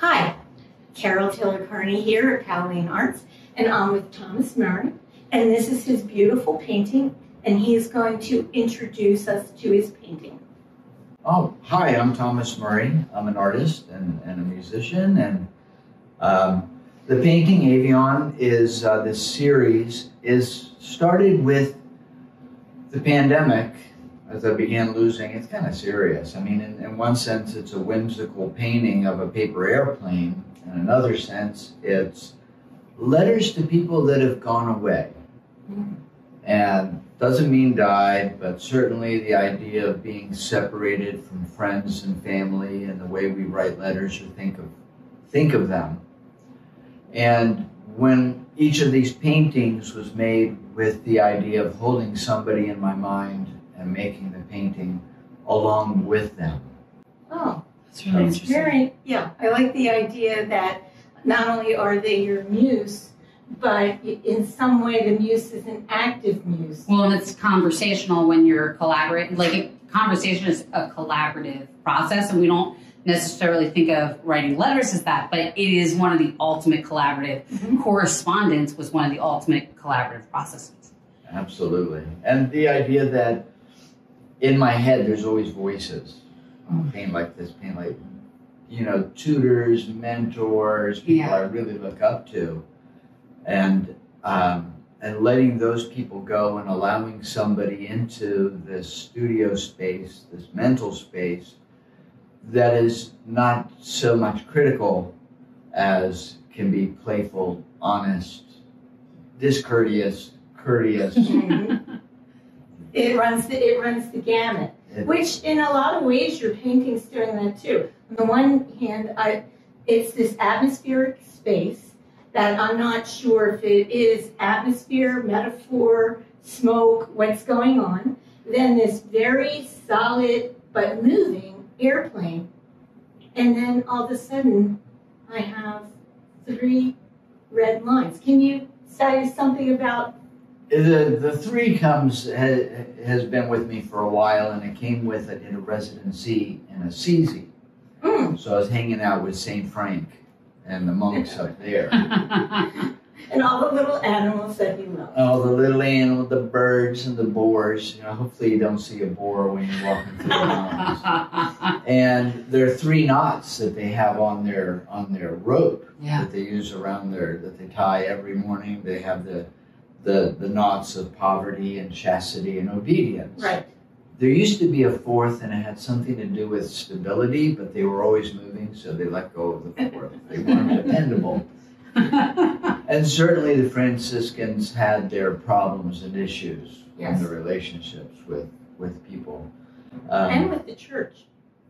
Hi, Carol Taylor Kearney here at Catalina Arts, and I'm with Thomas Murray, and this is his beautiful painting, and he is going to introduce us to his painting. Oh, hi, I'm Thomas Murray. I'm an artist and, and a musician, and um, the painting Avion is uh, this series is started with the pandemic. As I began losing, it's kind of serious. I mean, in, in one sense, it's a whimsical painting of a paper airplane. In another sense, it's letters to people that have gone away. Mm-hmm. And doesn't mean died, but certainly the idea of being separated from friends and family and the way we write letters or think of think of them. And when each of these paintings was made with the idea of holding somebody in my mind and making the painting along with them. Oh, That's really that's interesting. very, yeah, I like the idea that not only are they your muse, but in some way the muse is an active muse. Well, and it's conversational when you're collaborating. Like, a conversation is a collaborative process, and we don't necessarily think of writing letters as that, but it is one of the ultimate collaborative. Mhm. Correspondence was one of the ultimate collaborative processes. Absolutely. And the idea that in my head there's always voices. Oh, paint like this, pain like you know, tutors, mentors, people Yeah. I really look up to. And um, and letting those people go and allowing somebody into this studio space, this mental space that is not so much critical as can be playful, honest, discourteous, courteous. It runs the, it runs the gamut. It- Which, in a lot of ways, your painting's doing that too. On the one hand, I, it's this atmospheric space that I'm not sure if it is atmosphere, metaphor, smoke, what's going on. Then this very solid but moving airplane, and then all of a sudden, I have three red lines. Can you say something about? The the three comes ha, has been with me for a while, and it came with it in a residency in Assisi. Mm, So I was hanging out with Saint Frank and the monks up there. and all the little animals that he loves. All the little animals, the birds and the boars. You know, hopefully you don't see a boar when you're walking through the mountains. And there are three knots that they have on their on their rope yeah. that they use around their that they tie every morning. They have the the the knots of poverty and chastity and obedience. Right. There used to be a fourth, and it had something to do with stability, but they were always moving, so they let go of the fourth. They weren't dependable. And certainly the Franciscans had their problems and issues Yes. in their relationships with, with people. and Um, with the church.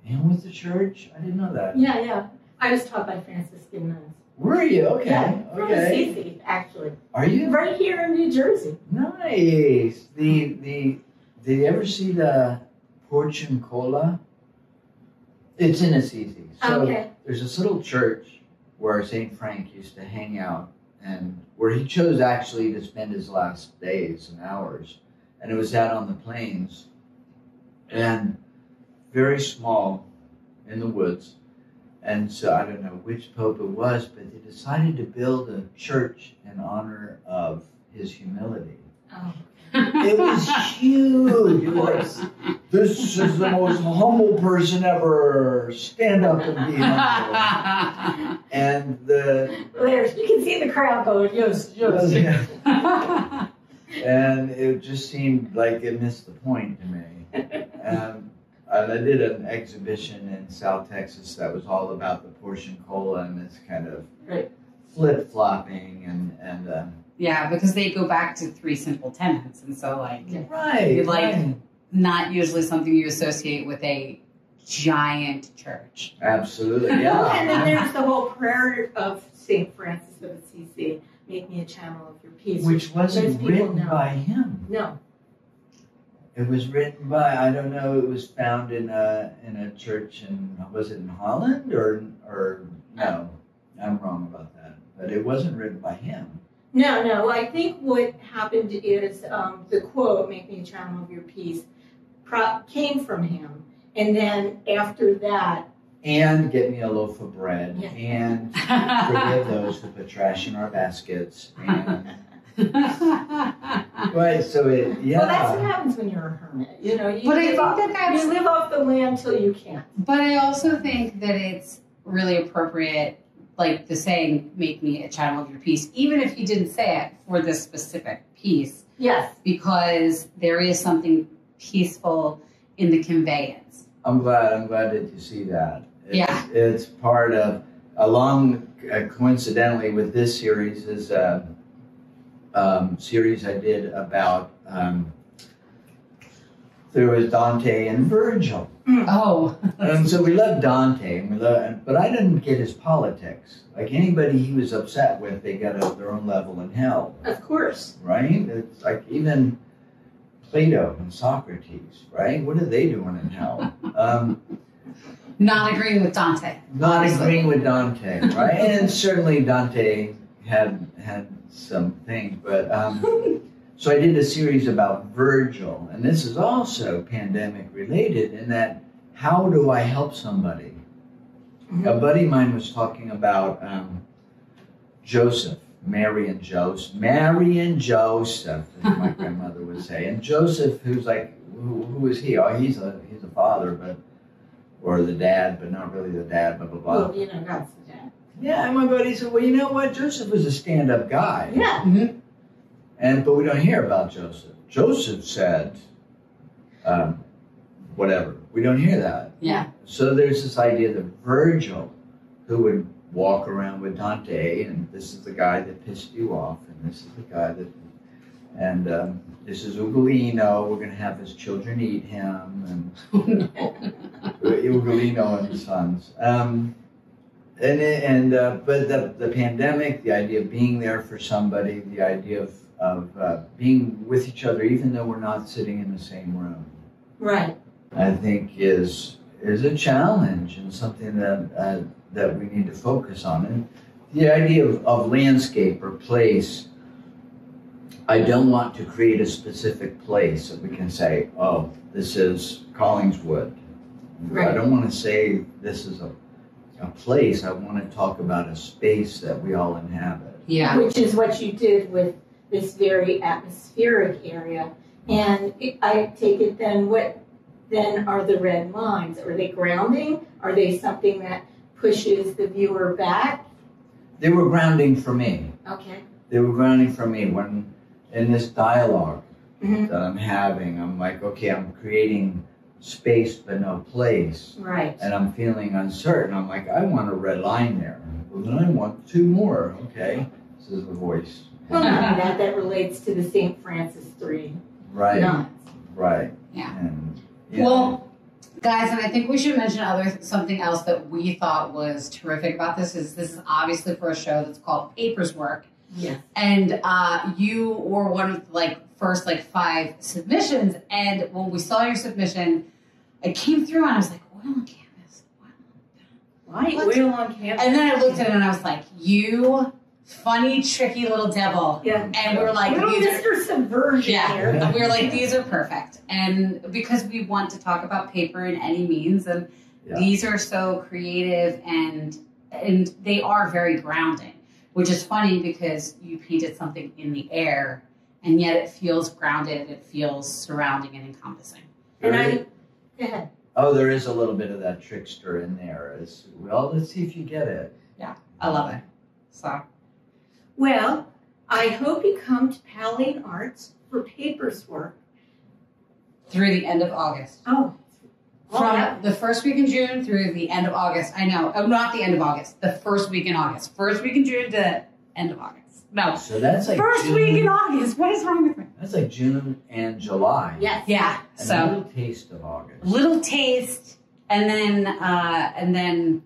and with the church? I didn't know that. Yeah, yeah. I was taught by Franciscan nuns. Were you? Okay. Yeah, from okay. Assisi, actually. Are you? Right here in New Jersey. Nice. The the did you ever see the Porziuncola? It's in Assisi. So okay. there's this little church where Saint Frank used to hang out and where he chose actually to spend his last days and hours. And it was out on the plains and very small in the woods. And so I don't know which pope it was, but they decided to build a church in honor of his humility. Oh. It was huge. It was this is the most humble person ever. Stand up and be humble. And the There's, you can see the crowd going, yes, yes. and it just seemed like it missed the point to me. Um, and I did an exhibition in South Texas that was all about the Porziuncola and this kind of Right. flip flopping and and um, yeah, because they go back to three simple tenets, and so like right, You like- right. not usually something you associate with a giant church. absolutely, yeah. and then there's the whole prayer of St. Francis of Assisi, make me a channel of your peace. Which wasn't written know. by him. No. It was written by I don't know. It was found in a in a church in was it in Holland or or no? I'm wrong about that. But it wasn't written by him. No, no. I think what happened is um, the quote, make me a channel of your peace, pro- came from him. And then after that, and get me a loaf of bread Yeah. and forgive those who put trash in our baskets. And right, so it yeah. Well, that's what happens when you're a hermit. You know, you But I live think off, that that's- you live off the land till you can't. But I also think that it's really appropriate, like the saying, make me a channel of your peace, even if you didn't say it for this specific piece, Yes. because there is something peaceful in the conveyance. I'm glad. I'm glad that you see that. It's, Yeah. It's part of, along uh, coincidentally with this series, is a um, series I did about. Um, there was Dante and Virgil, Oh, and so we love Dante, and we love, but I didn't get his politics. Like anybody he was upset with, they got a, their own level in hell, Of course. right? It's like even Plato and Socrates, right? What are they doing in hell? Um, not agreeing with Dante. Not agreeing with Dante, right? and certainly Dante had had some things, but um, so I did a series about Virgil, and this is also pandemic related in that how do I help somebody? A buddy of mine was talking about um, Joseph, Mary and Joseph, Mary and Joseph, as my grandmother would say, and Joseph, who's like, who, who is he? Oh, he's a he's a father, but or the dad, but not really the dad. Blah blah blah. Well, you know, God's. Yeah, and my buddy said, well, you know what? Joseph was a stand-up guy. Yeah. Mhm. And but we don't hear about Joseph. Joseph said, um, whatever. We don't hear that. Yeah. So there's this idea that Virgil, who would walk around with Dante, and this is the guy that pissed you off, and this is the guy that, and um, this is Ugolino. We're going to have his children eat him, and Ugolino and his sons. Um, and and uh, but the the pandemic, the idea of being there for somebody, the idea of of uh, being with each other, even though we're not sitting in the same room, Right. I think is is a challenge and something that uh, that we need to focus on. And the idea of, of landscape or place. I don't want to create a specific place that we can say, oh, this is Collingswood. Right. I don't want to say this is a, a place. I want to talk about a space that we all inhabit. Yeah. Which is what you did with this very atmospheric area. And it, I take it then what then are the red lines? Are they grounding? Are they something that pushes the viewer back? They were grounding for me. Okay. They were grounding for me when in this dialogue Mhm. that I'm having. I'm like, okay, I'm creating space but no place. Right. And I'm feeling uncertain. I'm like, I want a red line there. Well, then I want two more. Okay. This is the voice. Well, not that, that relates to the St. Francis three Right. nuns. Right. Yeah. And, yeah. Well, guys, and I think we should mention other something else that we thought was terrific about this is this is obviously for a show that's called Paperswork, Yes. and uh, you were one of the, like first like five submissions. And when we saw your submission, it came through and I was like, oil on canvas. Why? Oil on canvas. And then I looked at it and I was like, you funny, tricky little devil. Yeah. And we were like, Little these are Mr. Subversion Yeah, here. we were like, these are perfect. And because we want to talk about paper in any means, and Yeah. these are so creative and and they are very grounding, which is funny because you painted something in the air and yet it feels grounded, it feels surrounding and encompassing. And I, is- go ahead. oh, there is a little bit of that trickster in there. It's, well, let's see if you get it. Yeah, I love it. So Well, I hope you come to Powell Lane Arts for Paperswork. through the end of August. Oh, From oh, yeah. the first week in June through the end of August. I know. Oh, not the end of August. The first week in August. First week in June to end of August. No. So that's like First June, week in August. What is wrong with me? That's like June and July. yes. Yeah. And a So little taste of August. little taste, and then uh, and then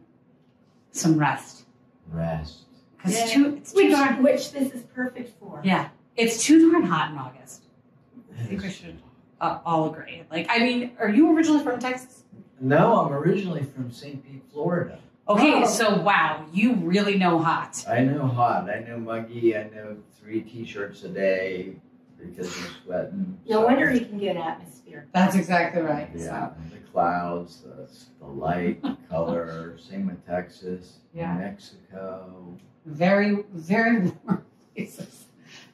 some rest Rest. because Yeah. too it's too Which, darn which this is perfect for. yeah it's too darn hot in August. I think we should uh, all agree. Like I mean, are you originally from Texas? No, I'm originally from St. Pete, Florida. Okay, Oh. so wow, you really know hot. I know hot. I know muggy. I know three t-shirts a day because I'm sweating. No wonder you can get atmosphere. That's exactly right. Yeah. So. The clouds, the, the light, the color. Same with Texas, Yeah. Mexico. very, very warm places.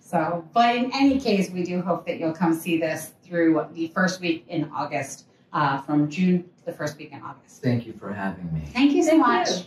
So, but in any case, we do hope that you'll come see this through the first week in August, uh, from June to the first week in August. Thank you for having me. Thank you so Thank much. you.